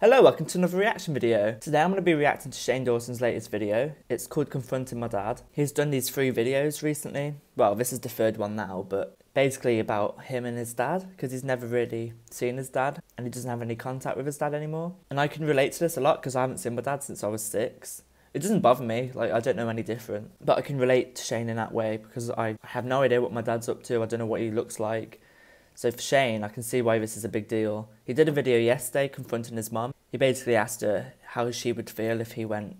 Hello, welcome to another reaction video. Today I'm going to be reacting to Shane Dawson's latest video. It's called Confronting My Dad. He's done these three videos recently. Well, this is the third one now, but basically about him and his dad because he's never really seen his dad and he doesn't have any contact with his dad anymore. And I can relate to this a lot because I haven't seen my dad since I was six. It doesn't bother me, like I don't know any different. But I can relate to Shane in that way because I have no idea what my dad's up to. I don't know what he looks like. So for Shane, I can see why this is a big deal. He did a video yesterday confronting his mum. He basically asked her how she would feel if he went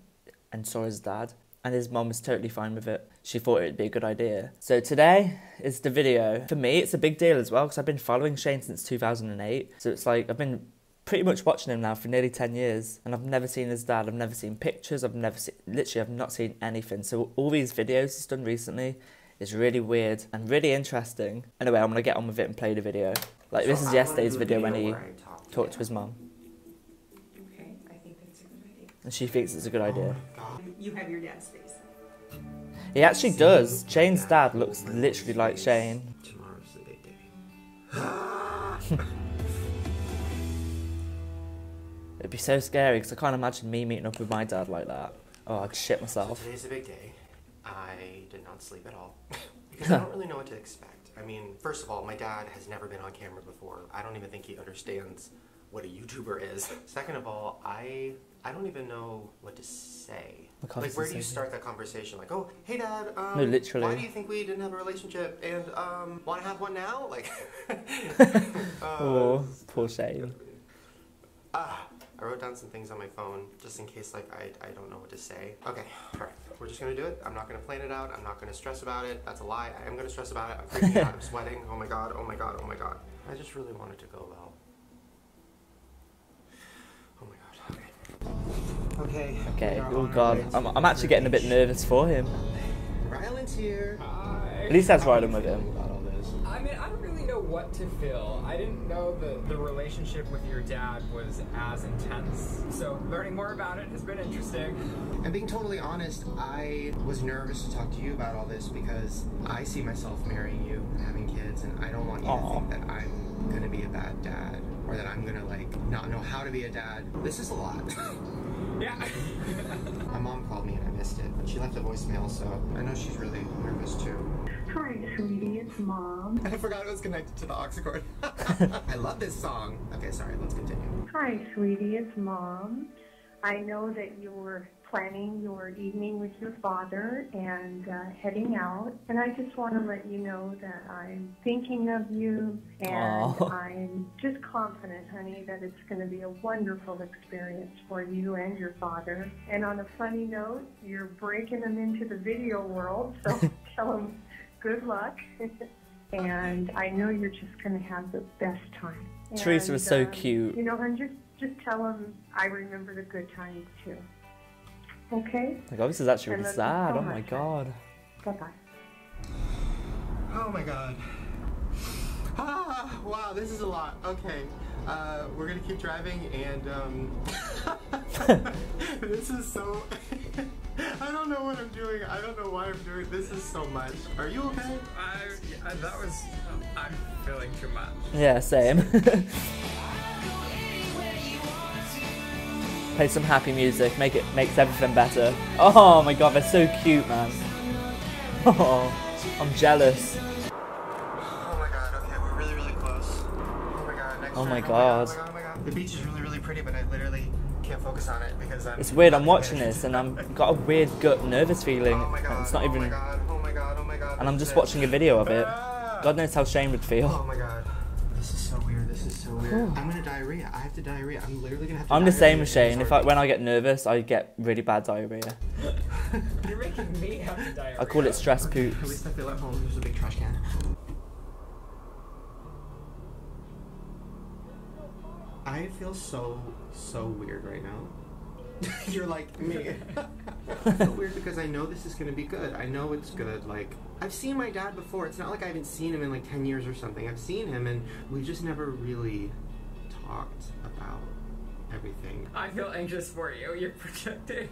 and saw his dad. And his mum was totally fine with it. She thought it would be a good idea. So today is the video. For me, it's a big deal as well because I've been following Shane since 2008. So it's like I've been pretty much watching him now for nearly 10 years and I've never seen his dad. I've never seen pictures. I've never seen, literally, I've not seen anything. So all these videos he's done recently is really weird and really interesting. Anyway, I'm gonna get on with it and play the video. Like this is yesterday's video when he talked to his mum. Okay, I think that's a good idea. And she thinks it's a good idea. You have your dad's face. He actually does. Shane's dad looks literally like Shane. Tomorrow's the big day. It'd be so scary because I can't imagine me meeting up with my dad like that. Oh, I'd shit So myself. today's a big day. I did not sleep at all because I don't really know what to expect. I mean, first of all, my dad has never been on camera before. I don't even think he understands what a YouTuber is. Second of all, I I don't even know what to say. Like, where do you start that conversation? Like, oh, hey, dad. Um, No, literally. Why do you think we didn't have a relationship? And um, want to have one now? Like, uh, Oh, poor Shane. Ah, I wrote down some things on my phone just in case like I, I don't know what to say. Okay, alright. We're just gonna do it. I'm not gonna plan it out. I'm not gonna stress about it. That's a lie. I am gonna stress about it. I'm freaking out. I'm sweating. Oh my god, oh my god, oh my god. I just really want it to go well. Oh my god, okay. Okay. Okay, oh god. I'm, I'm actually getting a bit nervous for him. Ryland's here. At least that's riding with him. About all this. I mean, I don't really know what to feel. I didn't know that the relationship with your dad was as intense. So, learning more about it has been interesting. And being totally honest, I was nervous to talk to you about all this because I see myself marrying you and having kids, and I don't want you Aw. to think that I'm gonna be a bad dad or that I'm gonna like not know how to be a dad. This is a lot. Yeah. My mom called me and I missed it, but she left a voicemail, so I know she's really nervous too. Hi, sweetie, it's mom. I forgot it was connected to the aux cord. I love this song. Okay, sorry, let's continue. Hi, sweetie, it's mom. I know that you were planning your evening with your father and uh, heading out, and I just want to let you know that I'm thinking of you, and Aw. I'm just confident, honey, that it's going to be a wonderful experience for you and your father. And on a funny note, you're breaking them into the video world, so tell them good luck. and I know you're just going to have the best time. Teresa was so um, cute. You know, and just just tell them I remember the good times too. Okay. My god, this is actually really love you sad. so Oh my god. Bye bye. Oh my god. Ah, wow, this is a lot. Okay. Uh, we're gonna keep driving and um this is so I don't know what I'm doing. I don't know why I'm doing this is so much. Are you okay? I, I, that was. I'm feeling too much. Yeah, same. Play some happy music, make it makes everything better. Oh my god, they're so cute, man. Oh, I'm jealous. Oh my god, okay, we're really, really close. Oh my god, next Oh turn. Oh my Oh god. my god, oh my god. The beach is really, really pretty, but I literally can't focus on it because I'm It's weird. I'm watching this and I'm got a weird gut nervous feeling. Oh my god. It's not oh my even, god. Oh my god. Oh my god. and I'm just watching a video of it. Ah! God knows how Shane would feel. Oh my god. This is so weird. This is so weird. I'm gonna diarrhea. I have to diarrhea. I'm literally gonna have to I'm the same with in Shane. If I when. I get nervous, I get really bad diarrhea. You're making me have to diarrhea. I call it stress At poops. least I feel at home. There's a big trash can. I feel so so weird right now. You're like me. I feel weird because I know this is gonna be good. I know it's good. Like I've seen my dad before. It's not like I haven't seen him in like ten years or something. I've seen him, and we just never really talked about everything. I feel anxious for you. You're projecting.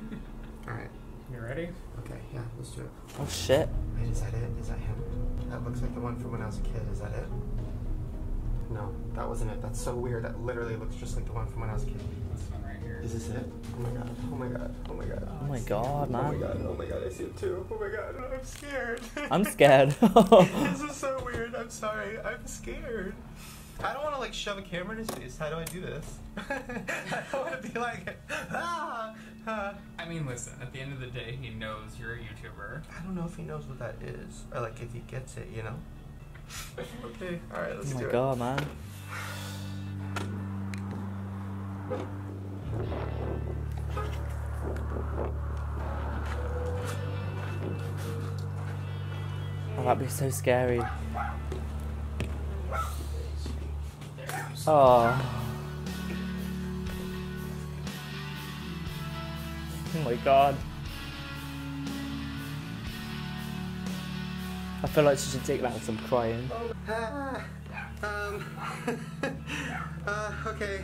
All right. You ready? Okay. Yeah. Let's do it. Oh shit. Wait, is that it? Is that him? That looks like the one from when I was a kid. Is that it? No, that wasn't it. That's so weird. That literally looks just like the one from when I was a kid. This one this it? Oh my god. Oh my god. Oh my god. Oh my god, man. Oh my god. Oh my god. I see it too. Oh my god. I'm scared. I'm scared. this is so weird. I'm sorry. I'm scared. I don't want to like shove a camera in his face. How do I do this? I don't want to be like, ah, ah. I mean, listen. At the end of the day, he knows you're a YouTuber. I don't know if he knows what that is, or like if he gets it, you know. Okay. All right. Let's oh do my it. god, man. Oh, that'd be so scary. Oh. Oh my god. I feel like she should take that as I'm crying. Ah, um. uh, okay.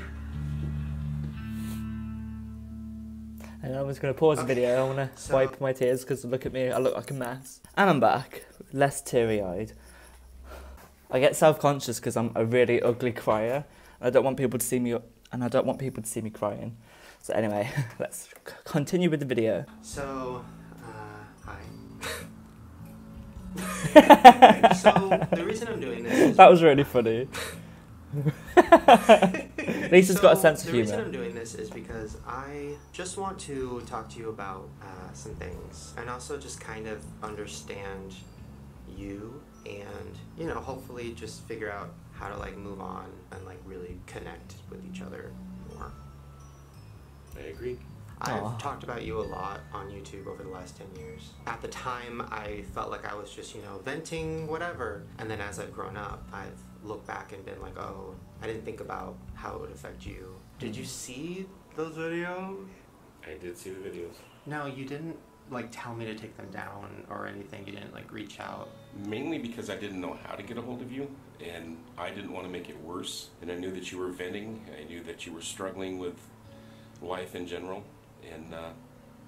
And I'm just going to pause the Okay, video. I want to so- wipe my tears because look at me, I look like a mess. And I'm back, less teary eyed. I get self conscious because I'm a really ugly crier. I don't want people to see me, and I don't want people to see me crying. So, anyway, let's continue with the video. So, so the reason I'm doing this. Is That was really funny. Lisa's got a sense of humor. The reason humour. I'm doing this is because I just want to talk to you about uh, some things and also just kind of understand you and, you know, hopefully just figure out how to like move on and like really connect with each other more. I agree. I've Aw. talked about you a lot on YouTube over the last 10 years. At the time, I felt like I was just, you know, venting whatever. And then as I've grown up, I've looked back and been like, oh, I didn't think about how it would affect you. Did you see those videos? I did see the videos. No, you didn't like tell me to take them down or anything. You didn't like reach out. Mainly because I didn't know how to get a hold of you, and I didn't want to make it worse. And I knew that you were venting. I knew that you were struggling with life in general, and uh,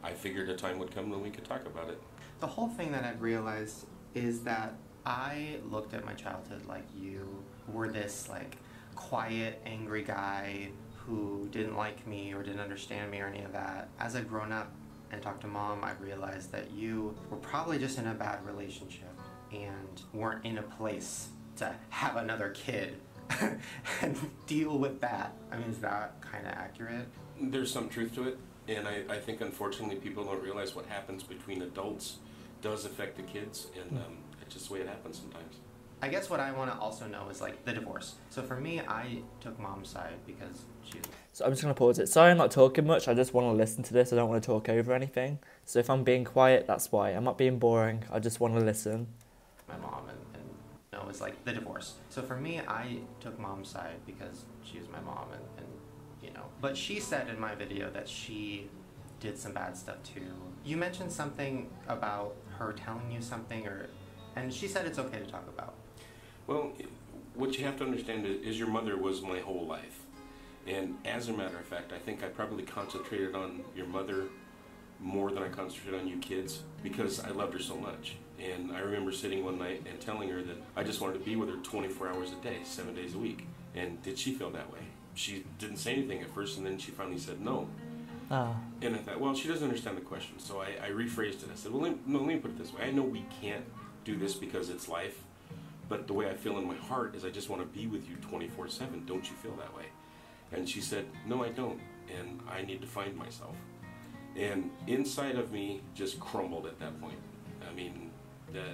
I figured a time would come when we could talk about it. The whole thing that I've realized is that I looked at my childhood like you were this like quiet, angry guy who didn't like me or didn't understand me or any of that. As I've grown up and talked to mom, I realized that you were probably just in a bad relationship and weren't in a place to have another kid and deal with that. I mean, is that kind of accurate? There's some truth to it, and I, I think unfortunately people don't realize what happens between adults does affect the kids, and um, it's just the way it happens sometimes. I guess what I want to also know is like the divorce. So for me, I took mom's side because she's So, I'm just going to pause it. Sorry, I'm not talking much. I just want to listen to this. I don't want to talk over anything. So, if I'm being quiet, that's why. I'm not being boring. I just want to listen. my mom, and, and no, it was like the divorce. So for me, I took mom's side because she was my mom, and, and you know. But she said in my video that she did some bad stuff too. You mentioned something about her telling you something, or and she said it's okay to talk about. Well, what you have to understand is, is your mother was my whole life. And as a matter of fact, I think I probably concentrated on your mother more than I concentrated on you kids because I loved her so much. And I remember sitting one night and telling her that I just wanted to be with her 24 hours a day, seven days a week. And did she feel that way? She didn't say anything at first, and then she finally said no. Ah. And I thought, well, she doesn't understand the question. So I, I rephrased it. I said, well, let, no, let me put it this way. I know we can't do this because it's life, but the way I feel in my heart is I just want to be with you 24 7. Don't you feel that way? And she said, no, I don't. And I need to find myself. And inside of me just crumbled at that point. I mean, the,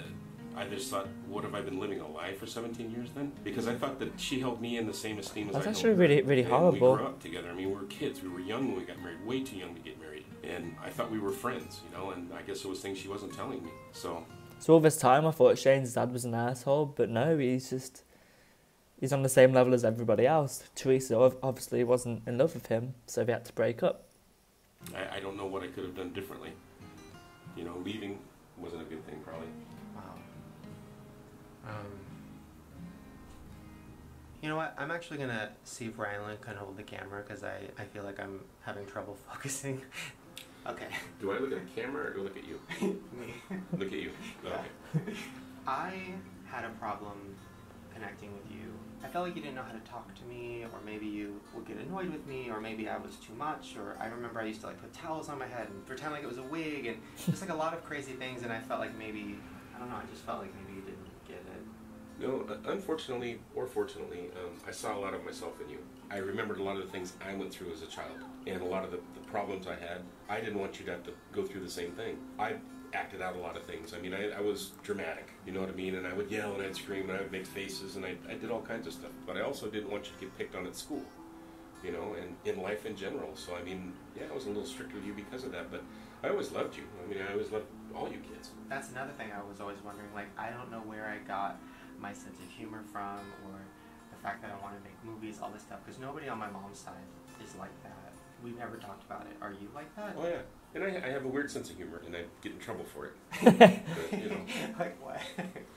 I just thought, what have I been living a lie for 17 years then? Because I thought that she held me in the same esteem as That's I actually held her. really- really horrible. We grew up together. I mean, we were kids. We were young when we got married, way too young to get married. And I thought we were friends, you know, and I guess it was things she wasn't telling me. So, So all this time I thought Shane's dad was an asshole, but no, he's just he's on the same level as everybody else. Teresa obviously wasn't in love with him, so they had to break up. I, I don't know what I could have done differently. You know, leaving wasn't a good thing, probably. You know what? I'm actually gonna see if Ryland can hold the camera because I, I feel like I'm having trouble focusing. okay. Do I look at the camera or do I look at you? Me. Look at you. Yeah. Okay. I had a problem connecting with you I felt like you didn't know how to talk to me, or maybe you would get annoyed with me, or maybe I was too much, or I remember I used to like put towels on my head and pretend like it was a wig, and just like a lot of crazy things, and I felt like maybe, I don't know, I just felt like maybe No, unfortunately or fortunately, um, I saw a lot of myself in you. I remembered a lot of the things I went through as a child, and a lot of the, the problems I had. I didn't want you to have to go through the same thing. I acted out a lot of things. I mean, I, I was dramatic, you know what I mean? And I would yell and I'd scream and I would make faces and I, I did all kinds of stuff. But I also didn't want you to get picked on at school, you know, and in life in general. So, I mean, yeah, I was a little strict with you because of that, but I always loved you. I mean, I always loved all you kids. That's another thing I was always wondering. Like, I don't know where I got my sense of humor from, or the fact that I want to make movies, all this stuff. Because nobody on my mom's side is like that. We've never talked about it. Are you like that? Oh, yeah. And I, I have a weird sense of humor, and I get in trouble for it. but, you know. like what?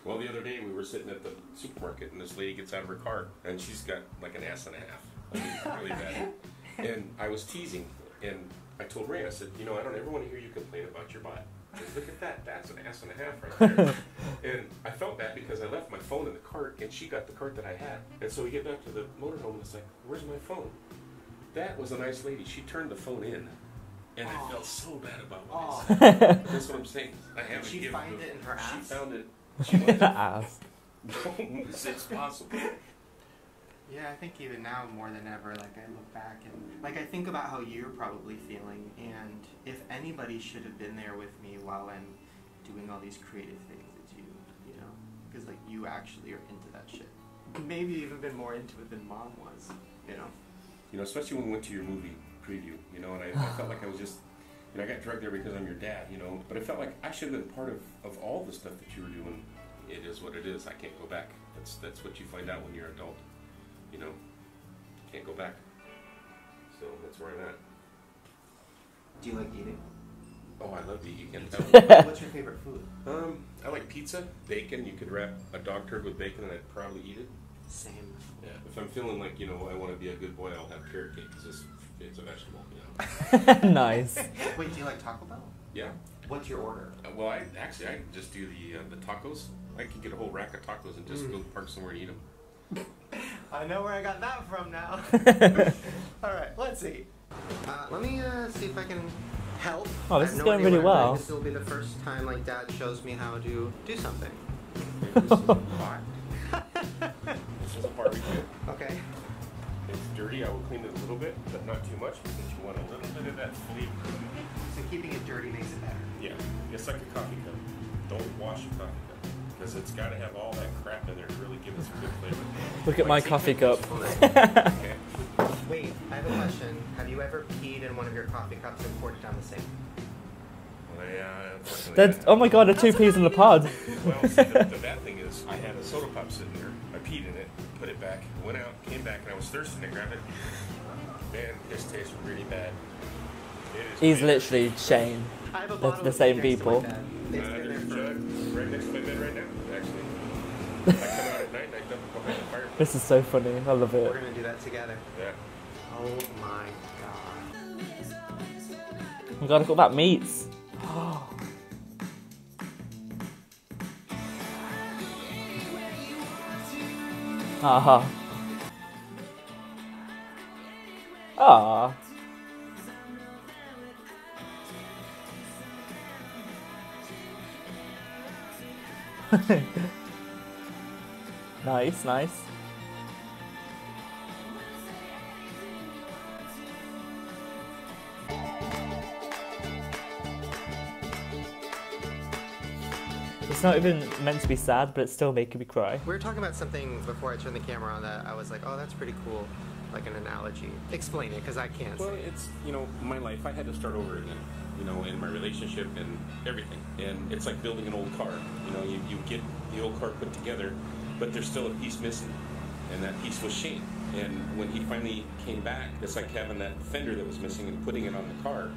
Well, the other day we were sitting at the supermarket, and this lady gets out of her car, and she's got like an ass and a half. I mean, really bad. And I was teasing, and I told Ray, I said, you know, I don't ever want to hear you complain about your butt. I Look at that, that's an ass and a half right there. and I felt bad because I left my phone in the cart, and she got the cart that I had. And so we get back to the motorhome, and it's like, where's my phone? That was a nice lady. She turned the phone in. And I felt so bad about what I Oh. said. That's what I'm saying. I haven't Did she given find it in her ass? She found it. She went to Ass. it's possible. Yeah, I think even now more than ever, like I look back and like I think about how you're probably feeling, and if anybody should have been there with me while I'm doing all these creative things, it's you. You know, because like you actually are into that shit. Maybe even been more into it than mom was. You know. You know, especially when we went to your movie preview, you know, and I, I felt like I was just, you know, I got drugged there because I'm your dad, you know, but I felt like I should have been part of, of all the stuff that you were doing. It is what it is. I can't go back. That's that's what you find out when you're an adult. You know, can't go back. So that's where I'm at. Do you like eating? Oh, I love to eat. You can tell. What's your favorite food? um, I like pizza, bacon. You could wrap a dog turd with bacon, and I'd probably eat it. Same. Yeah. If I'm feeling like you know I want to be a good boy, I'll have carrot cake because it's it's a vegetable. You know. nice. Wait, do you like Taco Bell? Yeah. What's your order? Uh, Well, I actually I just do the uh, the tacos. I can get a whole rack of tacos and just Mm. go park somewhere and eat them. I know where I got that from now. All right, let's see. Uh, let me uh, see if I can help. Oh, this is no going idea really what I'm doing. well. This will be the first time like Dad shows me how to do something. This is a. This is a barbecue. Okay. It's dirty. I will clean it a little bit, but not too much because you want a little bit of that flavor. So keeping it dirty makes it better. Yeah, it's like a coffee cup. Don't wash a coffee cup because it's got to have all that crap in there to really give it some good flavor. Look at my coffee cup. Okay. Wait, I have a question. Have you ever peed in one of your coffee cups and poured it down the sink? Well, yeah, uh, unfortunately, That's, oh my god, a two peas in the pod. Well, see, the, the bad thing is, I had a soda pop sitting there. I peed in it, put it back, went out, came back, and I was thirsty to grab it. Man, this tastes really bad. He's really- literally Shane. I have a That's bottle the same pee next people. Bed. Uh, It's been there jug right next to my bed right now, actually. I come out at night and I dump it behind the fireplace. This is so funny. I love it. We're gonna do that together. Yeah. Oh my god. Oh my god, look at that meats. Aha. Ah. nice, nice. It's not even meant to be sad, but it's still making me cry. We were talking about something before I turned the camera on that I was like, oh, that's pretty cool. Like an analogy. Explain it, because I can't Well, say it. it's you know my life. I had to start over again. You know, in my relationship and everything. And it's like building an old car. You know, you, you get the old car put together, but there's still a piece missing, and that piece was Shane. And when he finally came back, it's like having that fender that was missing and putting it on the car.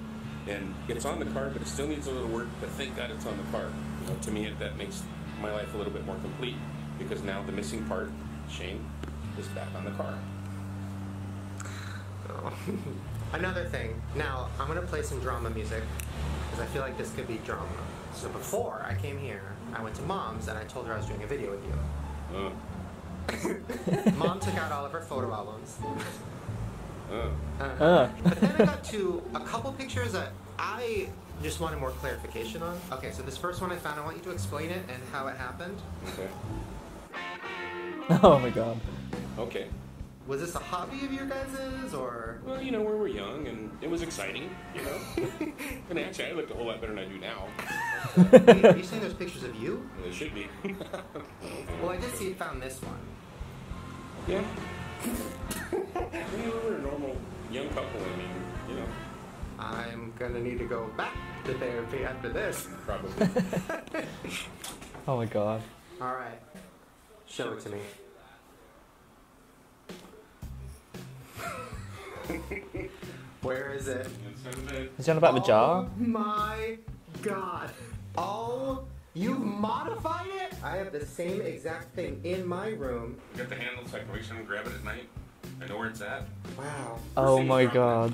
And it's on the car, but it still needs a little work. But thank God it's on the car. You know, to me, it, that makes my life a little bit more complete because now the missing part, Shane, is back on the car. Another thing. Now, I'm gonna play some drama music because I feel like this could be drama. So before I came here, I went to mom's and I told her I was doing a video with you. Uh, Mom took out all of her photo albums. Uh. Uh. But then I got to a couple pictures that I just wanted more clarification on. Okay, so this first one I found, I want you to explain it and how it happened. okay. Oh my god. Okay. Was this a hobby of your guys's or? Well, you know, we were young and it was exciting, you know. and actually, I looked a whole lot better than I do now. Wait, are you saying there's pictures of you? It should be. Well, I did see you found this one. yeah. we were a normal young couple. I mean, you know, I'm gonna need to go back to therapy after this. probably. Oh my god. All right, show it to me. Where is it? Is he on about the jar? Oh my god. Oh, you modified it? I have the same exact thing in my room. Got the handle so I can reach in and grab it at night. I know where it's at. Wow. Oh my god.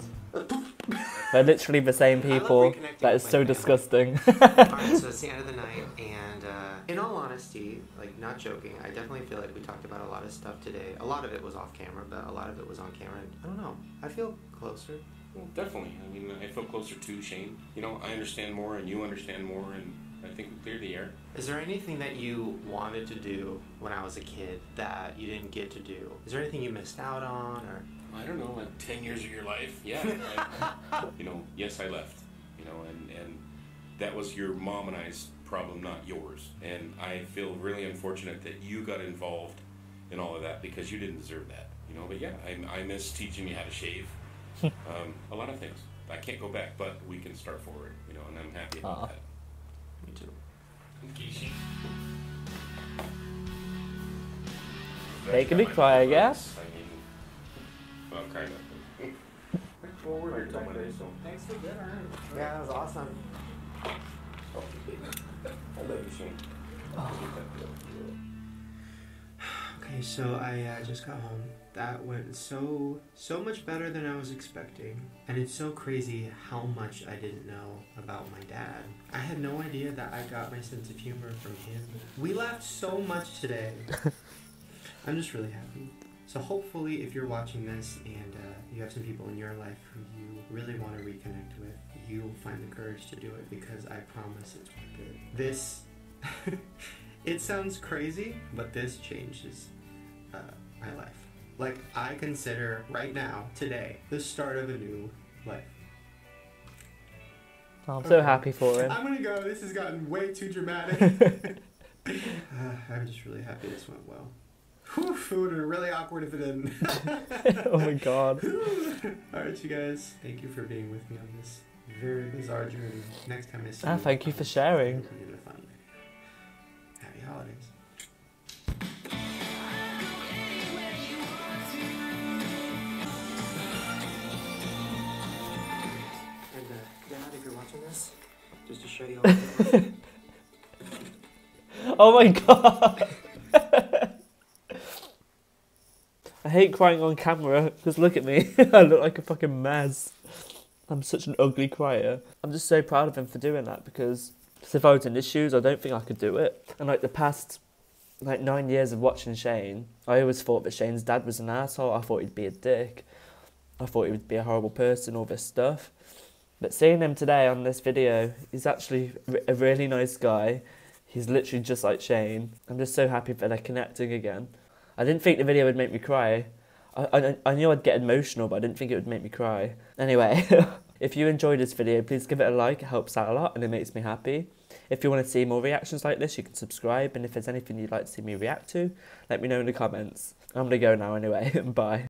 They're literally the same people. reconnecting That with is my so family. disgusting. Alright, so it's the end of the night, and uh, in all honesty, like not joking, I definitely feel like we talked about a lot of stuff today. A lot of it was off camera, but a lot of it was on camera. And I don't know. I feel closer. Well, definitely. I mean, I feel closer to Shane. You know, I understand more and you understand more, and I think we cleared the air. Is there anything that you wanted to do when I was a kid that you didn't get to do? Is there anything you missed out on, or? I don't know, like 10 years of your life. Yeah. I, you know, yes, I left. You know, and, and that was your mom and I's problem, not yours. And I feel really unfortunate that you got involved in all of that because you didn't deserve that. You know, but yeah, I, I miss teaching me how to shave. um, a lot of things. I can't go back, but we can start forward. You know, and I'm happy about Aw. that. Me too. Geeky. Making me cry, I guess. Kind of. well, we're here till so. Thanks for dinner. Yeah, that was awesome. Oh. I love you, Shane. Okay, so I uh, just got home. That went so so much better than I was expecting, and it's so crazy how much I didn't know about my dad. I had no idea that I got my sense of humor from him. We laughed so much today. I'm just really happy. So hopefully, if you're watching this and uh, you have some people in your life who you really want to reconnect with, you will find the courage to do it because I promise it's worth it. This, it sounds crazy, but this changes uh, my life. Like I consider right now, today, the start of a new life. I'm so happy for him. I'm gonna go. This has gotten way too dramatic. uh, I'm just really happy this went well. Whew, it would have been really awkward if it didn't. oh my god. Alright, you guys. Thank you for being with me on this very bizarre journey. Next time I see Ah, you, thank you for sharing. do it in a fun way. Happy holidays. And uh, Dad, if you're watching this, just to show you all Oh my god. I hate crying on camera because look at me. I look like a fucking mess. I'm such an ugly crier. I'm just so proud of him for doing that because if I was in his shoes, I don't think I could do it. And like the past like nine years of watching Shane, I always thought that Shane's dad was an asshole. I thought he'd be a dick. I thought he would be a horrible person, all this stuff. But seeing him today on this video, he's actually a really nice guy. He's literally just like Shane. I'm just so happy that they're connecting again. I didn't think the video would make me cry. I, I, I knew I'd get emotional, but I didn't think it would make me cry. Anyway, if you enjoyed this video, please give it a like. It helps out a lot and it makes me happy. If you want to see more reactions like this, you can subscribe. And if there's anything you'd like to see me react to, let me know in the comments. I'm going to go now anyway. And bye.